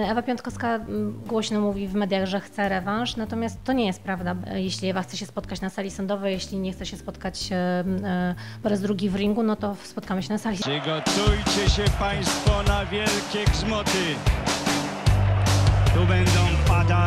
Ewa Piątkowska mm, głośno mówi w mediach, że chce rewanż, natomiast to nie jest prawda. Jeśli Ewa chce się spotkać na sali sądowej, jeśli nie chce się spotkać e, e, po raz drugi w ringu, no to spotkamy się na sali. Przygotujcie się Państwo na wielkie grzmoty. Tu będą padać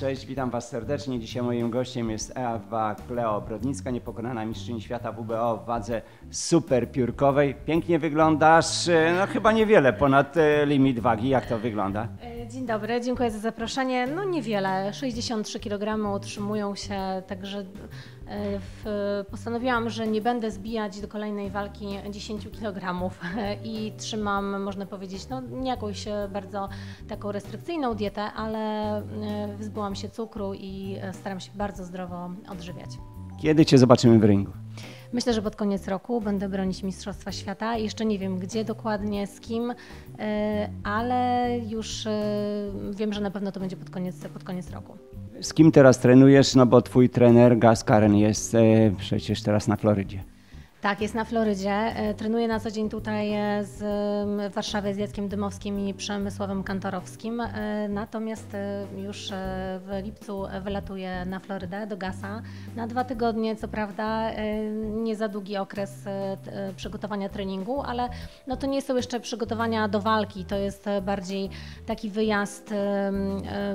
Cześć, witam Was serdecznie. Dzisiaj moim gościem jest Ewa Kleo Brodnicka, niepokonana mistrzyni świata WBO w wadze superpiórkowej. Pięknie wyglądasz, e, no chyba niewiele ponad e, limit wagi. Jak to wygląda? Dzień dobry, dziękuję za zaproszenie. No niewiele, 63 kg utrzymują się, także e, w, postanowiłam, że nie będę zbijać do kolejnej walki 10 kg i trzymam, można powiedzieć, no nie jakąś bardzo taką restrykcyjną dietę, ale e, wyzbyłam się cukru i e, staram się bardzo zdrowo odżywiać. Kiedy Cię zobaczymy w ringu? Myślę, że pod koniec roku będę bronić Mistrzostwa Świata. Jeszcze nie wiem gdzie dokładnie, z kim, e, ale już e, wiem, że na pewno to będzie pod koniec, pod koniec roku. Z kim teraz trenujesz? No bo Twój trener Gas Karen jest e, przecież teraz na Florydzie. Tak, jest na Florydzie. E, Trenuję na co dzień tutaj e, z m, w Warszawie z Jackiem Dymowskim i Przemysławem Kantorowskim. E, Natomiast już w lipcu wylatuję na Florydę do Gasa na dwa tygodnie. Co prawda nie za długi okres przygotowania treningu, ale no to nie są jeszcze przygotowania do walki. To jest bardziej taki wyjazd,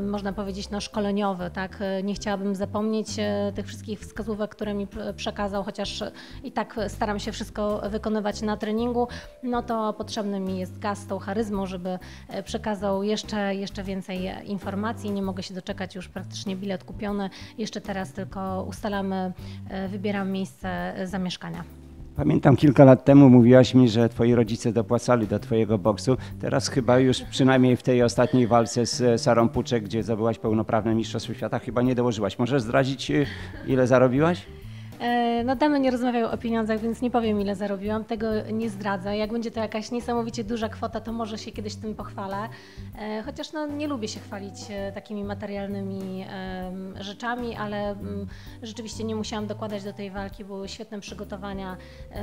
można powiedzieć, no, szkoleniowy. Tak? Nie chciałabym zapomnieć tych wszystkich wskazówek, które mi przekazał, chociaż i tak staram się wszystko wykonywać na treningu, no to potrzebny mi jest gaz z tą charyzmą, żeby e, przekazał jeszcze, jeszcze więcej e, informacji. Nie mogę się doczekać, już praktycznie bilet kupiony. Jeszcze teraz tylko ustalamy, e, wybieram miejsce zamieszkania. Pamiętam kilka lat temu mówiłaś mi, że twoi rodzice dopłacali do twojego boksu. Teraz chyba już przynajmniej w tej ostatniej walce z Sarą Puczek, gdzie zdobyłaś pełnoprawne Mistrzostwo Świata, chyba nie dołożyłaś. Możesz zdradzić, ile zarobiłaś? E, No damy nie rozmawiają o pieniądzach, więc nie powiem ile zarobiłam, tego nie zdradzę. Jak będzie to jakaś niesamowicie duża kwota, to może się kiedyś tym pochwalę. E, Chociaż no, nie lubię się chwalić e, takimi materialnymi rzeczami, ale mm, rzeczywiście nie musiałam dokładać do tej walki, były świetne przygotowania,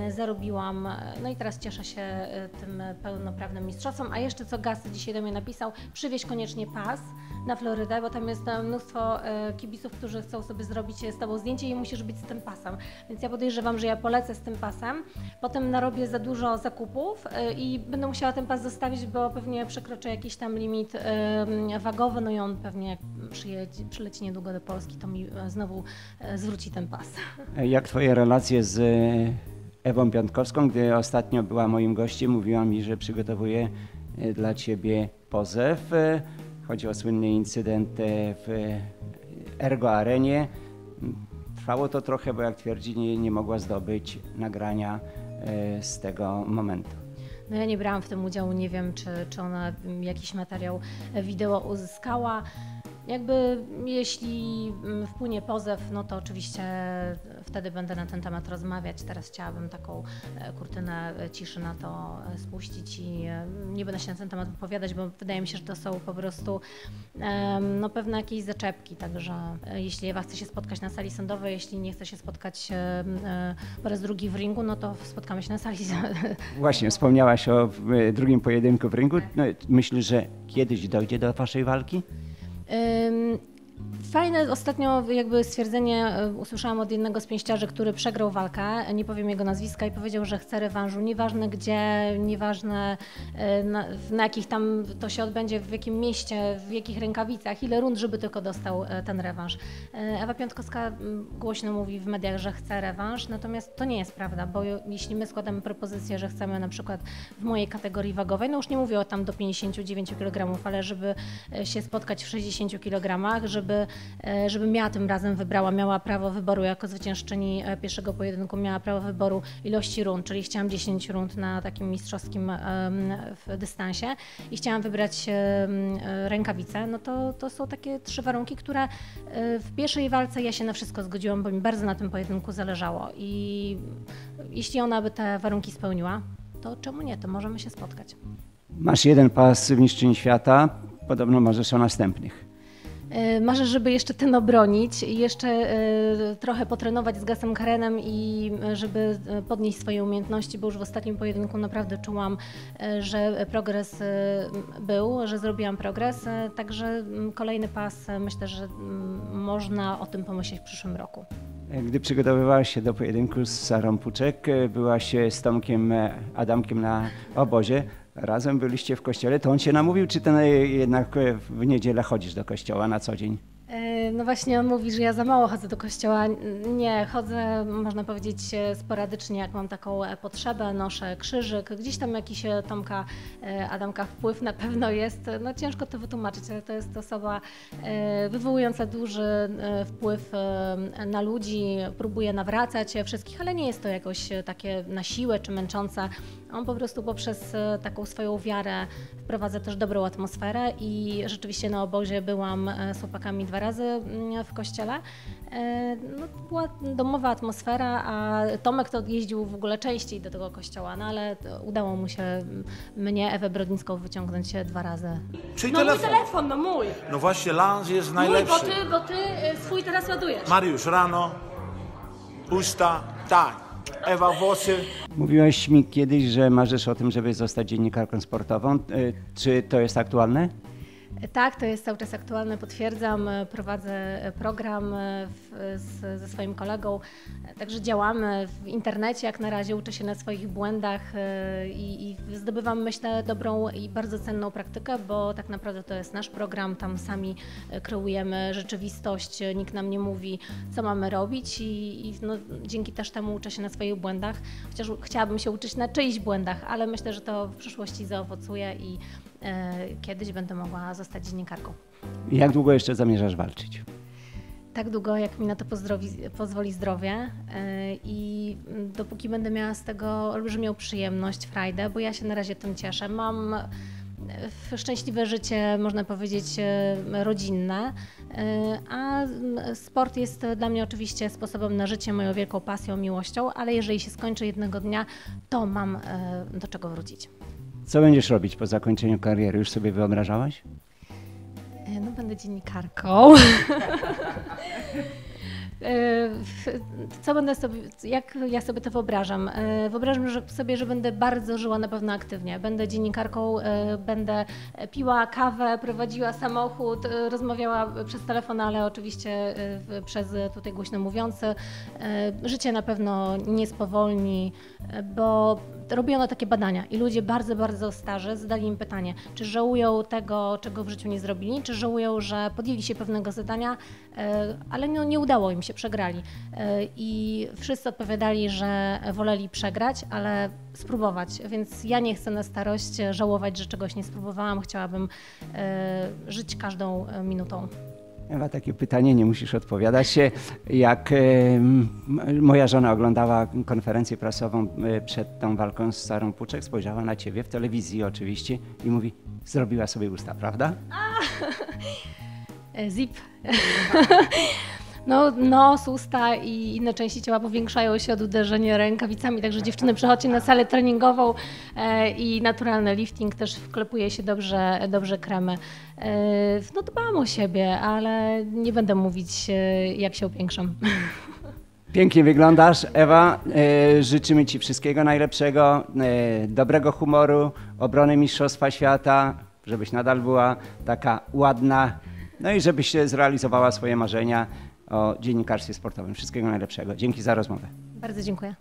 zarobiłam, no i teraz cieszę się tym pełnoprawnym mistrzostwem. A jeszcze co Gaz dzisiaj do mnie napisał, przywieź koniecznie pas na Florydę, bo tam jest mnóstwo kibiców, którzy chcą sobie zrobić z Tobą zdjęcie i musisz być z tym pasem. Więc ja podejrzewam, że ja polecę z tym pasem, potem narobię za dużo zakupów e, i będę musiała ten pas zostawić, bo pewnie przekroczę jakiś tam limit wagowy, no i on pewnie przyjedzie, przyleci niedługo do Polski, to mi e, znowu e, zwróci ten pas. E, Jak twoje relacje z Ewą Piątkowską, gdy ostatnio była moim gościem, mówiła mi, że przygotowuje dla ciebie pozew. Chodzi o słynny incydent w Ergo Arenie. Trwało to trochę, bo jak twierdzi, nie, nie mogła zdobyć nagrania e, z tego momentu. No ja nie brałam w tym udziału, nie wiem, czy, czy ona jakiś materiał wideo uzyskała. Jakby jeśli mm, wpłynie pozew, no to oczywiście wtedy będę na ten temat rozmawiać. Teraz chciałabym taką e, kurtynę e, ciszy na to e, spuścić i e, nie będę się na ten temat wypowiadać, bo wydaje mi się, że to są po prostu no, pewne jakieś zaczepki. Także e, jeśli Ewa chce się spotkać na sali sądowej, jeśli nie chce się spotkać e, e, po raz drugi w ringu, no to spotkamy się na sali Właśnie, wspomniałaś o e, drugim pojedynku w ringu. No, myślisz, że kiedyś dojdzie do waszej walki? Um, Fajne ostatnio jakby stwierdzenie e, usłyszałam od jednego z pięściarzy, który przegrał walkę, nie powiem jego nazwiska i powiedział, że chce rewanżu, nieważne gdzie, nieważne e, na, na jakich tam to się odbędzie, w jakim mieście, w jakich rękawicach, ile rund, żeby tylko dostał e, ten rewanż. Ewa Piątkowska głośno mówi w mediach, że chce rewanż, natomiast to nie jest prawda, bo jeśli my składamy propozycję, że chcemy na przykład w mojej kategorii wagowej, no już nie mówię o tam do 59 kg, ale żeby się spotkać w 60 kg, żeby, e, żeby miała tym razem wybrała, miała prawo wyboru jako zwyciężczyni e, pierwszego pojedynku, miała prawo wyboru ilości rund, czyli chciałam 10 rund na takim mistrzowskim dystansie i chciałam wybrać e, rękawice, no to, to są takie trzy warunki, które w pierwszej walce ja się na wszystko zgodziłam, bo mi bardzo na tym pojedynku zależało i jeśli ona by te warunki spełniła, to czemu nie, to możemy się spotkać. Masz jeden pas w mistrzyni świata, podobno możesz o następnych. E, Marzę, żeby jeszcze ten obronić jeszcze e, trochę potrenować z Gasem Karenem i e, żeby podnieść swoje umiejętności, bo już w ostatnim pojedynku naprawdę czułam, że progres był, że zrobiłam progres, także mm, kolejny pas myślę, że mm, można o tym pomyśleć w przyszłym roku. Gdy przygotowywałaś się do pojedynku z Sarą Puczek, byłaś z Tomkiem Adamkiem na obozie. Razem byliście w kościele. To on cię namówił, czy e, jednak e, w niedzielę chodzisz do kościoła na co dzień? E, No właśnie on mówi, że ja za mało chodzę do kościoła. Nie, chodzę, można powiedzieć, e, sporadycznie, jak mam taką potrzebę, noszę krzyżyk. Gdzieś tam jakiś Tomka Adamka wpływ na pewno jest. No ciężko to wytłumaczyć, ale to jest osoba wywołująca duży wpływ na ludzi. Próbuje nawracać wszystkich, ale nie jest to jakoś takie na siłę czy męczące. On po prostu poprzez e, taką swoją wiarę wprowadza też dobrą atmosferę i rzeczywiście na obozie byłam e, z chłopakami dwa razy mm, w kościele. E, No, była domowa atmosfera, a Tomek to jeździł w ogóle częściej do tego kościoła, no ale udało mu się mm, mnie, Ewę Brodnicką, wyciągnąć e, dwa razy. Czyj No mój telefon? telefon, no mój. No właśnie, Lange jest Mój, bo najlepszy. ty, bo ty swój teraz ładujesz. Mariusz, rano, usta, tak. Ewa, włosy. Mówiłaś mi kiedyś, że marzysz o tym, żeby zostać dziennikarką sportową. E, Czy to jest aktualne? Tak, to jest cały czas aktualne, potwierdzam. Prowadzę program e, w, z, ze swoim kolegą, także działamy w internecie jak na razie, uczę się na swoich błędach e, i, i zdobywam, myślę, dobrą i bardzo cenną praktykę, bo tak naprawdę to jest nasz program, tam sami e, kreujemy rzeczywistość, nikt nam nie mówi, co mamy robić i, i no, dzięki też temu uczę się na swoich błędach, chociaż chciałabym się uczyć na czyichś błędach, ale myślę, że to w przyszłości zaowocuje i kiedyś będę mogła zostać dziennikarką. Jak długo jeszcze zamierzasz walczyć? Tak długo, jak mi na to pozdrowi, pozwoli zdrowie e, i dopóki będę miała z tego olbrzymią przyjemność, frajdę, bo ja się na razie tym cieszę. Mam e, szczęśliwe życie, można powiedzieć, e, rodzinne, e, a sport jest dla mnie oczywiście sposobem na życie, moją wielką pasją, miłością, ale jeżeli się skończy jednego dnia, to mam e, do czego wrócić. Co będziesz robić po zakończeniu kariery? Już sobie wyobrażałaś? E, No, będę dziennikarką. E, Co będę sobie, jak ja sobie to wyobrażam? E, Wyobrażam sobie, że będę bardzo żyła na pewno aktywnie. Będę dziennikarką, e, będę piła kawę, prowadziła samochód, rozmawiała przez telefon, ale oczywiście przez tutaj głośno mówiący. Życie na pewno nie spowolni, bo robiono takie badania i ludzie bardzo, bardzo starzy zadali im pytanie, czy żałują tego, czego w życiu nie zrobili, czy żałują, że podjęli się pewnego zadania, ale no, nie udało im się, przegrali. E, I wszyscy odpowiadali, że woleli przegrać, ale spróbować. Więc ja nie chcę na starość żałować, że czegoś nie spróbowałam. Chciałabym e, żyć każdą e, minutą. Ewa, takie pytanie, nie musisz odpowiadać. Jak moja żona oglądała konferencję prasową przed tą walką z Sarą Puczek, spojrzała na ciebie w telewizji oczywiście i mówi, zrobiła sobie usta, prawda? E, Zip. No, nos, usta i inne części ciała powiększają się od uderzenia rękawicami, także dziewczyny przychodźcie na salę treningową e, i naturalny lifting też wklepuje się dobrze, dobrze kremy. E, no dbam o siebie, ale nie będę mówić e, jak się upiększam. Pięknie wyglądasz, Ewa. Życzymy Ci wszystkiego najlepszego, dobrego humoru, obrony Mistrzostwa Świata, żebyś nadal była taka ładna, no i żebyś zrealizowała swoje marzenia o dziennikarstwie sportowym. Wszystkiego najlepszego. Dzięki za rozmowę. Bardzo dziękuję.